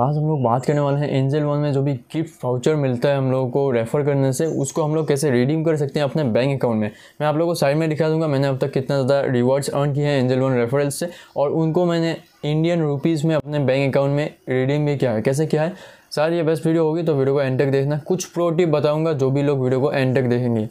आज हम लोग बात करने वाले हैं एंजल वन में, जो भी गिफ्ट वाउचर मिलता है हम लोगों को रेफर करने से, उसको हम लोग कैसे रिडीम कर सकते हैं अपने बैंक अकाउंट में। मैं आप लोगों को साइड में दिखा दूँगा, मैंने अब तक कितना ज़्यादा रिवॉर्ड्स अर्न किए हैं एंजल वन रेफरल्स से, और उनको मैंने इंडियन रुपीज़ में अपने बैंक अकाउंट में रिडीम भी किया है। कैसे किया है? सर ये बेस्ट वीडियो होगी तो वीडियो को एंड तक देखना। कुछ प्रो टिप बताऊँगा, जो भी लोग वीडियो को एंड तक देखेंगे।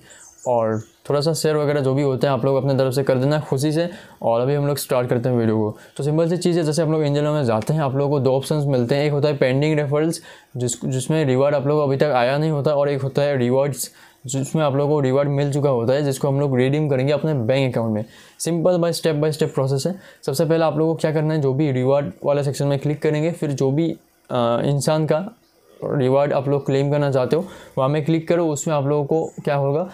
और थोड़ा सा शेयर वगैरह जो भी होते हैं, आप लोग अपने तरफ़ से कर देना खुशी से। और अभी हम लोग स्टार्ट करते हैं वीडियो को। तो सिंपल सी चीज़ है, जैसे हम लोग एंजल में जाते हैं, आप लोगों को दो ऑप्शन मिलते हैं। एक होता है पेंडिंग रेफरल्स जिस, जिसमें रिवार्ड आप लोग अभी तक आया नहीं होता, और एक होता है रिवार्ड्स जिसमें आप लोगों को रिवार्ड मिल चुका होता है, जिसको हम लोग रिडीम करेंगे अपने बैंक अकाउंट में। Simple by step by step process है। सबसे पहले आप लोगों को क्या करना है, जो भी रिवार्ड वाले सेक्शन में क्लिक करेंगे, फिर जो भी इंसान का रिवार्ड आप लोग क्लेम करना चाहते हो, वहाँ में क्लिक करो, उसमें आप लोगों को क्या होगा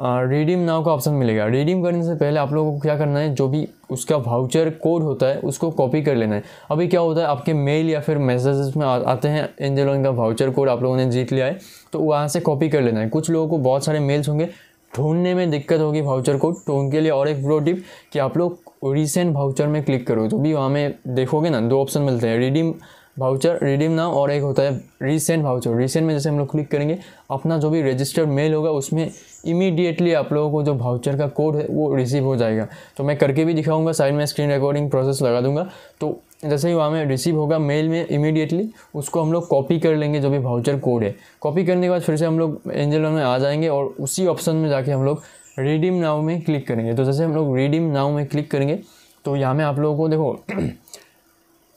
रिडीम नाव का ऑप्शन मिलेगा। रिडीम करने से पहले आप लोगों को क्या करना है जो भी उसका वाउचर कोड होता है उसको कॉपी कर लेना है। अभी क्या होता है आपके मेल या फिर मैसेजेस में आ, आते हैं एंजल का वाउचर कोड आप लोगों ने जीत लिया है तो वहाँ से कॉपी कर लेना है। कुछ लोगों को बहुत सारे मेल्स होंगे ढूँढने में दिक्कत होगी वाउचर कोड तो उनके लिए और एक प्रो टिप कि आप लोग रिसेंट वाउचर में क्लिक करो। तो भी वहाँ में देखोगे ना दो ऑप्शन मिलते हैं। रिडीम वाउचर रिडीम नाउ और एक होता है रीसेंट वाउचर रीसेंट में जैसे हम लोग क्लिक करेंगे, अपना जो भी रजिस्टर्ड मेल होगा, उसमें इमीडिएटली आप लोगों को जो वाउचर का कोड है, वो रिसीव हो जाएगा. तो मैं करके भी दिखाऊँगा साइड में स्क्रीन रिकॉर्डिंग प्रोसेस लगा दूँगा. तो जैसे ही वहाँ में रिसीव होगा मेल में इमीडिएटली उसको हम लोग कॉपी कर लेंगे जो भी वाउचर कोड है. कॉपी करने के बाद फिर से हम लोग एंजल में आ जाएँगे और उसी ऑप्शन में जाके हम लोग रिडीम नाउ में क्लिक करेंगे. तो जैसे हम लोग रिडीम नाउ में क्लिक करेंगे तो यहाँ में आप लोगों को देखो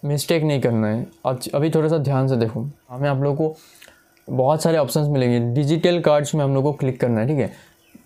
मिस्टेक नहीं करना है। अभी थोड़ा सा ध्यान से देखो। हमें आप लोगों को बहुत सारे ऑप्शंस मिलेंगे। डिजिटल कार्ड्स में हम लोग को क्लिक करना है, ठीक है?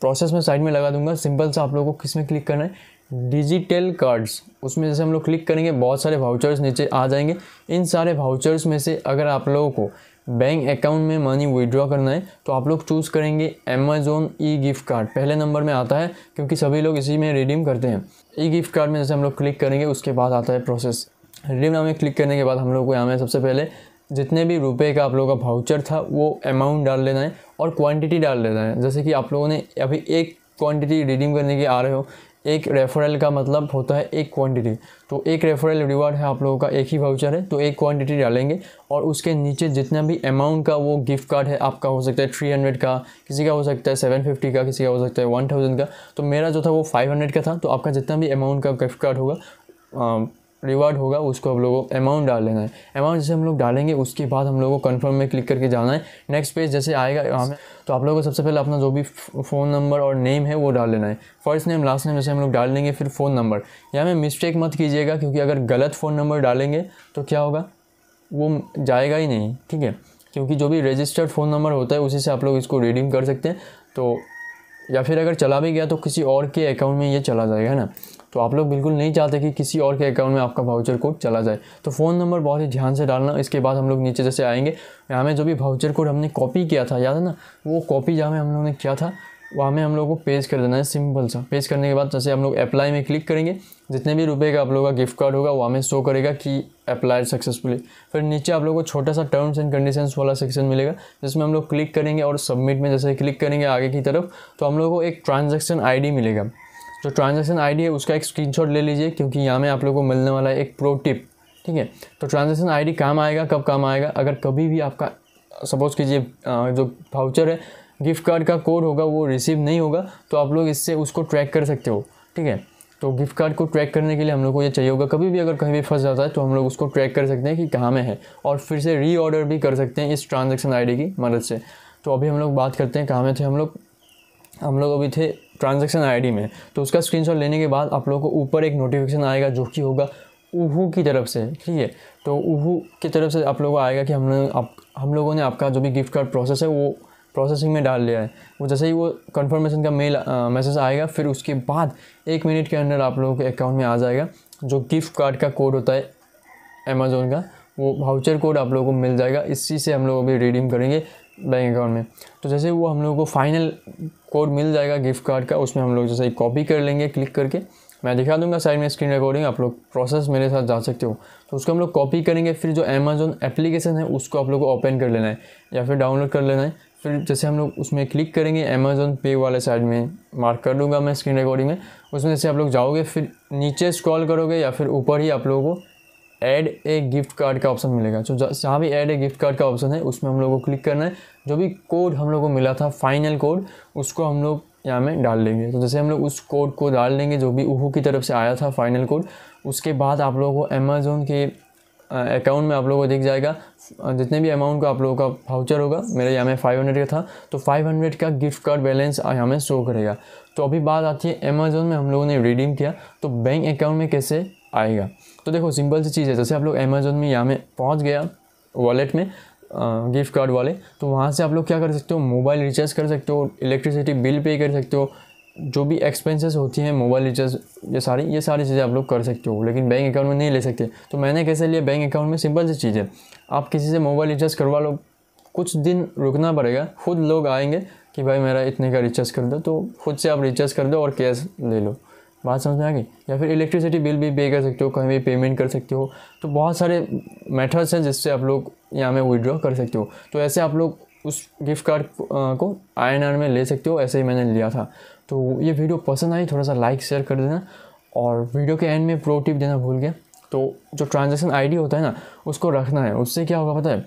प्रोसेस में साइड में लगा दूँगा। सिंपल सा आप लोगों को किसमें क्लिक करना है? डिजिटल कार्ड्स उसमें जैसे हम लोग क्लिक करेंगे, बहुत सारे वाउचर्स नीचे आ जाएँगे। इन सारे वाउचर्स में से अगर आप लोगों को बैंक अकाउंट में मनी विड्रॉ करना है तो आप लोग चूज़ करेंगे अमेजोन ई गिफ्ट कार्ड पहले नंबर में आता है, क्योंकि सभी लोग इसी में रिडीम करते हैं। ई गिफ्ट कार्ड में जैसे हम लोग क्लिक करेंगे, उसके बाद आता है प्रोसेस रिडीम नाम में क्लिक करने के बाद हम लोग को यहाँ में सबसे पहले जितने भी रुपए का आप लोगों का भाउचर था, वो अमाउंट डाल लेना है और क्वांटिटी डाल लेना है। जैसे कि आप लोगों ने अभी एक क्वांटिटी रिडीम करने के आ रहे हो, एक रेफरल का मतलब होता है एक क्वांटिटी तो एक रेफरल रिवार्ड है आप लोगों का, एक ही वाउचर है तो एक क्वांटिटी डालेंगे और उसके नीचे जितना भी अमाउंट का वो गिफ्ट कार्ड है, आपका हो सकता है थ्री हंड्रेड का, किसी का हो सकता है सेवन फिफ्टी का, किसी का हो सकता है वन थाउज़ेंड का। तो मेरा जो था वो फाइव हंड्रेड का था तो आपका जितना भी अमाउंट का गिफ्ट कार्ड होगा रिवार्ड होगा, उसको हम लोगों को अमाउंट डाल लेना है। अमाउंट जैसे हम लोग डालेंगे, उसके बाद हम लोगों को कन्फर्म में क्लिक करके जाना है। नेक्स्ट पेज जैसे आएगा हमें तो आप लोगों को सबसे पहले अपना जो भी फ़ोन नंबर और नेम है, वो डाल लेना है। फ़र्स्ट नेम लास्ट नेम जैसे हम लोग डाल लेंगे, फिर फ़ोन नंबर या हमें मिस्टेक मत कीजिएगा, क्योंकि अगर गलत फ़ोन नंबर डालेंगे तो क्या होगा? वो जाएगा ही नहीं, ठीक है? क्योंकि जो भी रजिस्टर्ड फ़ोन नंबर होता है, उसी से आप लोग इसको रिडीम कर सकते हैं। तो या फिर अगर चला भी गया तो किसी और के अकाउंट में ये चला जाएगा, है ना? तो आप लोग बिल्कुल नहीं चाहते कि किसी और के अकाउंट में आपका वाउचर कोड चला जाए। तो फ़ोन नंबर बहुत ही ध्यान से डालना, इसके बाद हम लोग नीचे जैसे आएँगे। यहाँ में जो भी वाउचर कोड हमने कॉपी किया था, याद है ना? वो कॉपी जहाँ में हम लोगों ने किया था, वहाँ में हम लोग को पेज कर देना है सिंपल सा। पेज करने के बाद जैसे हम लोग अप्लाई में क्लिक करेंगे, जितने भी रुपए का आप लोगों का गिफ्ट कार्ड होगा वहाँ में शो करेगा कि अप्लाई सक्सेसफुली फिर नीचे आप लोगों को छोटा सा टर्म्स एंड कंडीशंस वाला सेक्शन मिलेगा, जिसमें हम लोग क्लिक करेंगे और सबमिट में जैसे क्लिक करेंगे आगे की तरफ़ तो हम लोग को एक ट्रांजेक्शन आई मिलेगा। जो ट्रांजेक्शन आई है, उसका एक स्क्रीन ले लीजिए, क्योंकि यहाँ में आप लोग को मिलने वाला है एक प्रो टिप ठीक है? तो ट्रांजेक्शन आई काम आएगा, कब काम आएगा? अगर कभी भी आपका सपोज़ कीजिए जो वाउचर है गिफ्ट कार्ड का कोड होगा, वो रिसीव नहीं होगा तो आप लोग इससे उसको ट्रैक कर सकते हो, ठीक है? तो गिफ्ट कार्ड को ट्रैक करने के लिए हम लोग को ये चाहिए होगा, कभी भी अगर कहीं भी फंस जाता है तो हम लोग उसको ट्रैक कर सकते हैं कि कहाँ में है, और फिर से री ऑर्डर भी कर सकते हैं इस ट्रांजेक्शन आईडी की मदद से। तो अभी हम लोग बात करते हैं, कहाँ में थे हम लोग? हम लोग अभी थे ट्रांजेक्शन आईडी में। तो उसका स्क्रीनशॉट लेने के बाद आप लोगों को ऊपर एक नोटिफिकेशन आएगा जो कि होगा ऊहू की तरफ़ से, ठीक है? तो ऊहू की तरफ़ से आप लोगों को आएगा कि हम लोग हम लोगों ने आपका जो भी गिफ्ट कार्ड प्रोसेस है वो प्रोसेसिंग में डाल लिया है। वो जैसे ही वो कन्फर्मेशन का मेल मैसेज आएगा, फिर उसके बाद एक मिनट के अंदर आप लोगों के अकाउंट में आ जाएगा, जो गिफ्ट कार्ड का कोड होता है अमेज़ोन का, वो वाउचर कोड आप लोगों को मिल जाएगा। इसी से हम लोग अभी रिडीम करेंगे बैंक अकाउंट में। तो जैसे वो हम लोगों को फाइनल कोड मिल जाएगा गिफ्ट कार्ड का, उसमें हम लोग जैसे कॉपी कर लेंगे क्लिक करके। मैं दिखा दूँगा साइड में स्क्रीन रिकॉर्डिंग आप लोग प्रोसेस मेरे साथ जा सकते हो। तो उसको हम लोग कॉपी करेंगे, फिर जो अमेजोन एप्लीकेशन है, उसको आप लोग को ओपन कर लेना है, या फिर डाउनलोड कर लेना है। फिर जैसे हम लोग उसमें क्लिक करेंगे अमेजोन पे वाले साइड में मार्क कर दूँगा मैं स्क्रीन रिकॉर्डिंग में। उसमें जैसे आप लोग जाओगे, फिर नीचे स्क्रॉल करोगे, या फिर ऊपर ही आप लोगों को ऐड ए गिफ्ट कार्ड का ऑप्शन मिलेगा। तो जहाँ भी ऐड ए गिफ्ट कार्ड का ऑप्शन है, उसमें हम लोग को क्लिक करना है। जो भी कोड हम लोग को मिला था फाइनल कोड उसको हम लोग यहाँ में डाल देंगे। तो जैसे हम लोग उस कोड को डाल देंगे, जो भी ऊहो की तरफ़ से आया था फाइनल कोड उसके बाद आप लोगों को अमेज़ोन के अकाउंट में आप लोगों को दिख जाएगा। जितने भी अमाउंट का आप लोगों का फाउचर होगा, मेरे यहाँ में फाइव हंड्रेड का था तो फाइव हंड्रेड का गिफ्ट कार्ड बैलेंस यहाँ में शो करेगा। तो अभी बात आती है अमेज़ोन में हम लोगों ने रिडीम किया। तो बैंक अकाउंट में कैसे आएगा। तो देखो, सिंपल सी चीज़ है, जैसे आप लोग अमेज़ोन में, यहाँ में पहुँच गया वॉलेट में गिफ्ट कार्ड वाले तो वहाँ से आप लोग क्या कर सकते हो? मोबाइल रिचार्ज कर सकते हो इलेक्ट्रिसिटी बिल पे कर सकते हो, जो भी एक्सपेंसेस होती हैं मोबाइल रिचार्ज ये सारी ये सारी चीज़ें आप लोग कर सकते हो, लेकिन बैंक अकाउंट में नहीं ले सकते। तो मैंने कैसे लिया? बैंक अकाउंट में सिंपल सी चीज़ है। आप किसी से मोबाइल रिचार्ज करवा लो, कुछ दिन रुकना पड़ेगा, खुद लोग आएँगे कि भाई मेरा इतने का रिचार्ज कर दो तो खुद से आप रिचार्ज कर दो और कैश ले लो। बात समझ में आ गई? या फिर इलेक्ट्रिसिटी बिल भी पे कर सकते हो, कहीं भी पेमेंट कर सकते हो। तो बहुत सारे मेथड्स हैं जिससे आप लोग यहाँ में विड्रॉ कर सकते हो। तो ऐसे आप लोग उस गिफ्ट कार्ड को आई में ले सकते हो, ऐसे ही मैंने लिया था। तो ये वीडियो पसंद आई, थोड़ा सा लाइक शेयर कर देना। और वीडियो के एंड में प्रो टिप देना भूल गया। तो जो ट्रांजेक्शन आईडी होता है ना, उसको रखना है। उससे क्या होगा पता है?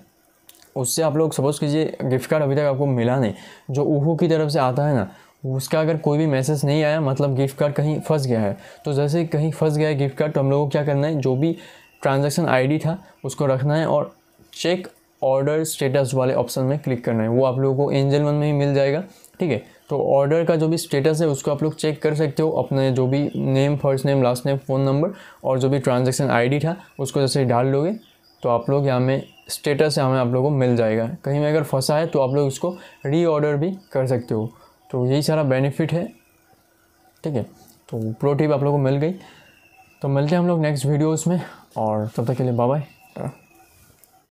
उससे आप लोग सपोज़ कीजिए गिफ्ट कार्ड अभी तक आपको मिला नहीं। जो ऊहो की तरफ़ से आता है ना उसका अगर कोई भी मैसेज नहीं आया मतलब गिफ्ट कार्ड कहीं फंस गया है तो जैसे कहीं फंस गया है गिफ्ट कार्ड तो हम लोगों को क्या करना है, जो भी ट्रांजेक्शन आईडी था, उसको रखना है और चेक ऑर्डर स्टेटस वाले ऑप्शन में क्लिक करना है। वो आप लोगों को एंजल वन में ही मिल जाएगा, ठीक है? तो ऑर्डर का जो भी स्टेटस है, उसको आप लोग चेक कर सकते हो, अपने जो भी name first name last name phone number और जो भी ट्रांजेक्शन आईडी था, उसको जैसे डाल लोगे तो आप लोग यहाँ में स्टेटस यहाँ में आप लोगों को मिल जाएगा। कहीं में अगर फंसा है तो आप लोग उसको रीऑर्डर भी कर सकते हो। तो यही सारा बेनिफिट है, ठीक है? तो प्रो टिप आप लोगों को मिल गई। तो मिलते हैं हम लोग नेक्स्ट वीडियोज़ में, और तब तक के लिए बाय बाय